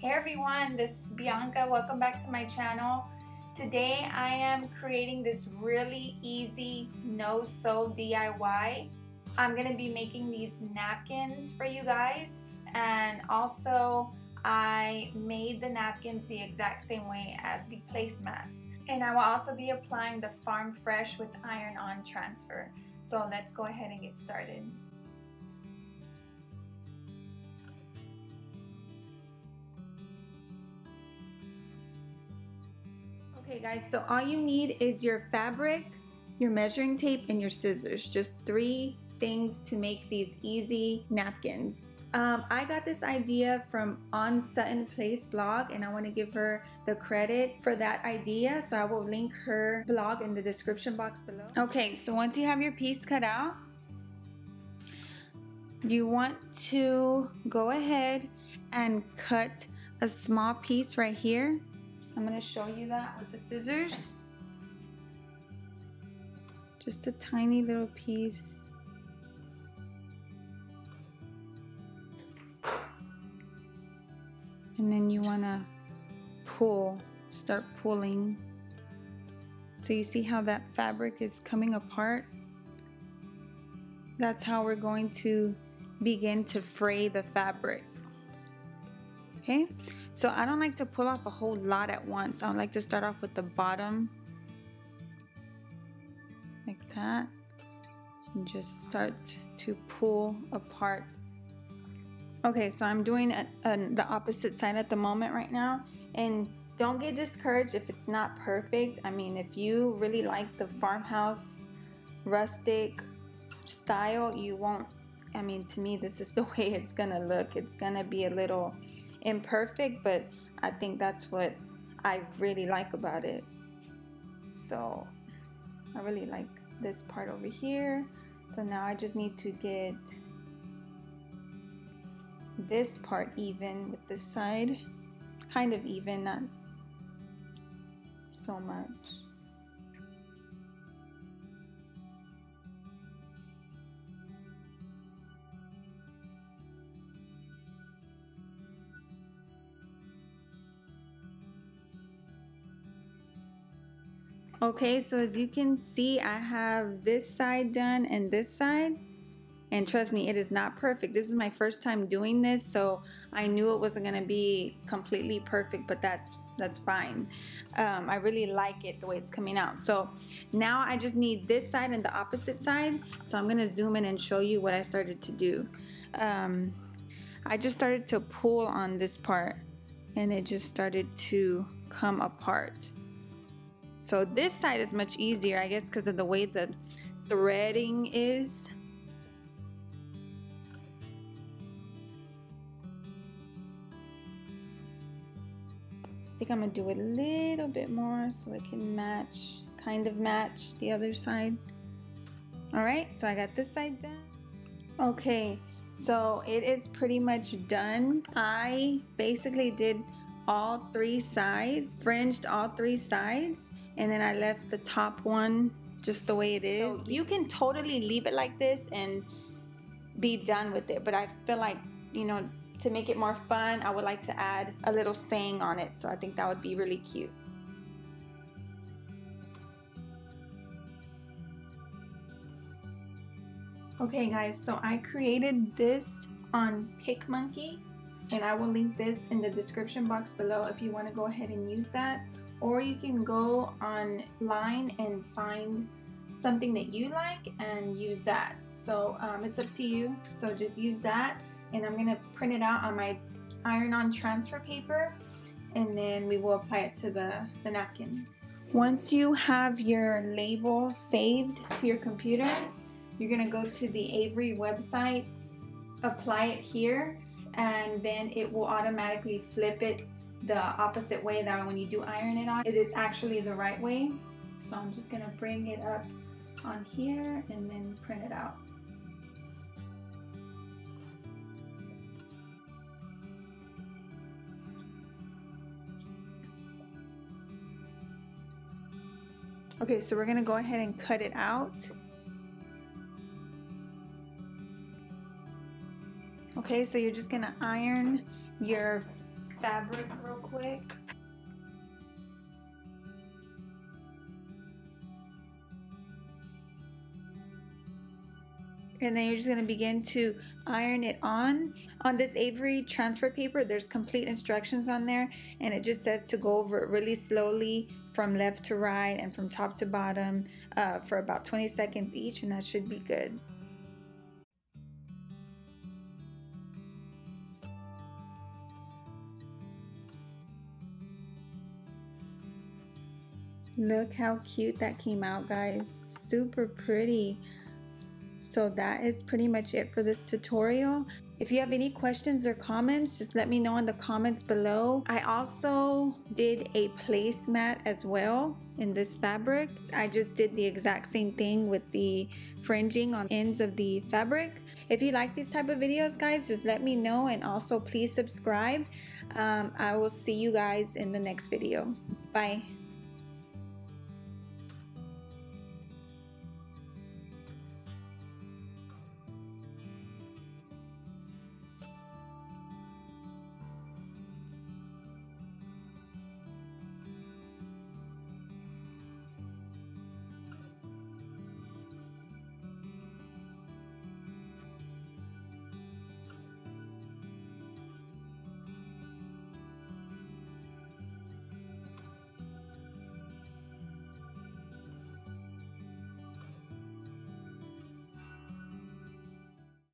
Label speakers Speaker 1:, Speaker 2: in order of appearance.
Speaker 1: Hey everyone, this is Bianca. Welcome back to my channel. Today I am creating this really easy no-sew DIY. I'm going to be making these napkins for you guys and also I made the napkins the exact same way as the placemats. And I will also be applying the Farm Fresh with iron-on transfer. So let's go ahead and get started. Okay guys, so all you need is your fabric, your measuring tape, and your scissors. Just three things to make these easy napkins. Um, I got this idea from On Sutton Place blog and I want to give her the credit for that idea. So I will link her blog in the description box below. Okay, so once you have your piece cut out, you want to go ahead and cut a small piece right here I'm going to show you that with the scissors. Just a tiny little piece. And then you want to pull, start pulling. So you see how that fabric is coming apart? That's how we're going to begin to fray the fabric. Okay, so I don't like to pull off a whole lot at once. I like to start off with the bottom like that and just start to pull apart. Okay, so I'm doing a, a, the opposite side at the moment right now and don't get discouraged if it's not perfect. I mean, if you really like the farmhouse rustic style, you won't, I mean, to me, this is the way it's gonna look. It's gonna be a little imperfect, but I think that's what I really like about it. So I really like this part over here. So now I just need to get this part even with this side. Kind of even, not so much. Okay, so as you can see, I have this side done and this side. And trust me, it is not perfect. This is my first time doing this, so I knew it wasn't gonna be completely perfect, but that's that's fine. Um, I really like it the way it's coming out. So now I just need this side and the opposite side. So I'm gonna zoom in and show you what I started to do. Um, I just started to pull on this part and it just started to come apart. So this side is much easier, I guess, because of the way the threading is. I think I'm gonna do it a little bit more so it can match, kind of match the other side. All right, so I got this side done. Okay, so it is pretty much done. I basically did all three sides, fringed all three sides, and then I left the top one just the way it is. So you can totally leave it like this and be done with it. But I feel like, you know, to make it more fun, I would like to add a little saying on it. So I think that would be really cute. Okay guys, so I created this on PicMonkey and I will link this in the description box below if you want to go ahead and use that or you can go online and find something that you like and use that. So um, it's up to you. So just use that and I'm gonna print it out on my iron-on transfer paper and then we will apply it to the, the napkin. Once you have your label saved to your computer, you're gonna go to the Avery website, apply it here, and then it will automatically flip it the opposite way that when you do iron it on, it is actually the right way. So I'm just gonna bring it up on here and then print it out. Okay, so we're gonna go ahead and cut it out. Okay, so you're just gonna iron your fabric real quick. and then you're just going to begin to iron it on on this Avery transfer paper there's complete instructions on there and it just says to go over it really slowly from left to right and from top to bottom uh, for about 20 seconds each and that should be good look how cute that came out guys super pretty so that is pretty much it for this tutorial. If you have any questions or comments, just let me know in the comments below. I also did a placemat as well in this fabric. I just did the exact same thing with the fringing on ends of the fabric. If you like these type of videos, guys, just let me know and also please subscribe. Um, I will see you guys in the next video. Bye.